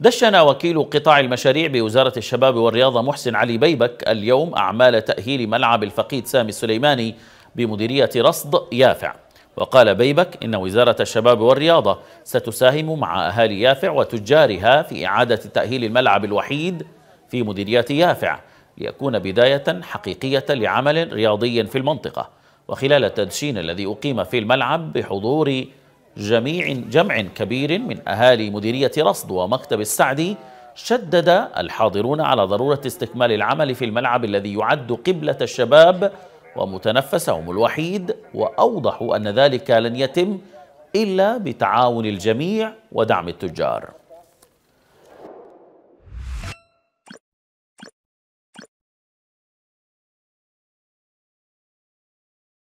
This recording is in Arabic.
دشن وكيل قطاع المشاريع بوزارة الشباب والرياضة محسن علي بيبك اليوم أعمال تأهيل ملعب الفقيد سامي السليماني بمديرية رصد يافع. وقال بيبك إن وزارة الشباب والرياضة ستساهم مع أهالي يافع وتجارها في إعادة تأهيل الملعب الوحيد في مديرية يافع ليكون بداية حقيقية لعمل رياضي في المنطقة. وخلال التدشين الذي أقيم في الملعب بحضور جميع جمع كبير من أهالي مديرية رصد ومكتب السعدي شدد الحاضرون على ضرورة استكمال العمل في الملعب الذي يعد قبلة الشباب ومتنفسهم الوحيد وأوضحوا أن ذلك لن يتم إلا بتعاون الجميع ودعم التجار.